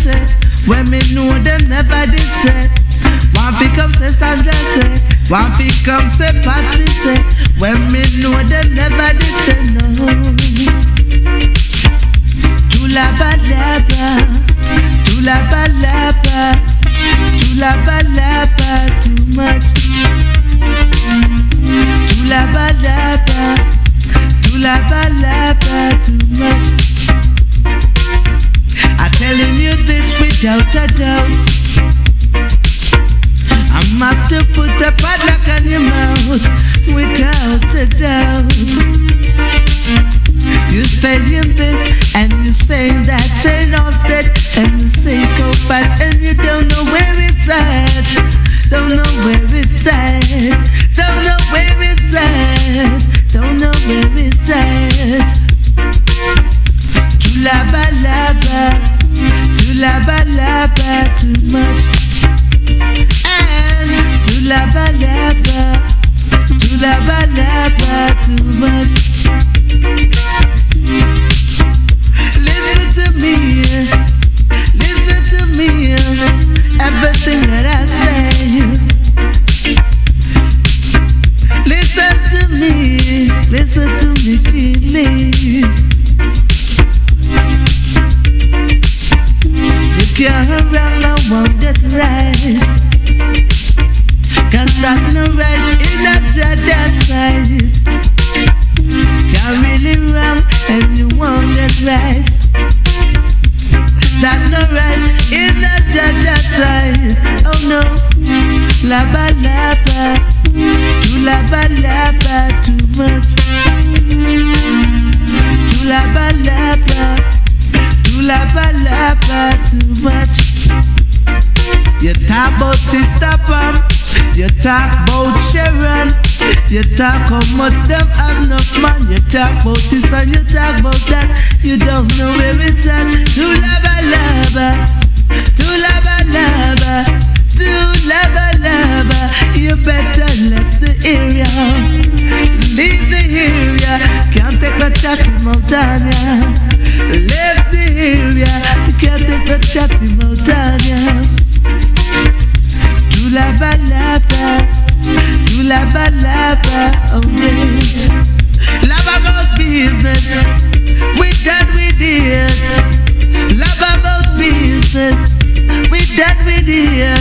say, when me know them never did say. Wafi come say Sandra say, Wafi come say Patsy say, when me know them never did say no. Tu laba laba, tu laba laba, tu laba laba too much. Without a doubt. I'm have to put a padlock on your mouth without a doubt. You saying this and you saying that, saying all that, and you say go back and you don't know where it's at. Don't know where it's at. Laba laba, tu laba laba too much. That's no right in a judge's side. Oh no, laba laba, tu laba laba too much. Tu laba laba, tu laba laba too much. You talk about Sister Pam, you talk about Sharon, you talk how much them have no man. You talk about this and you talk about that. You don't know where it's at. To lava lava, to lava lava, to lava lava. You better left the area, leave the area. Can't take the chat in Montana. Left the area, can't take the chat in it.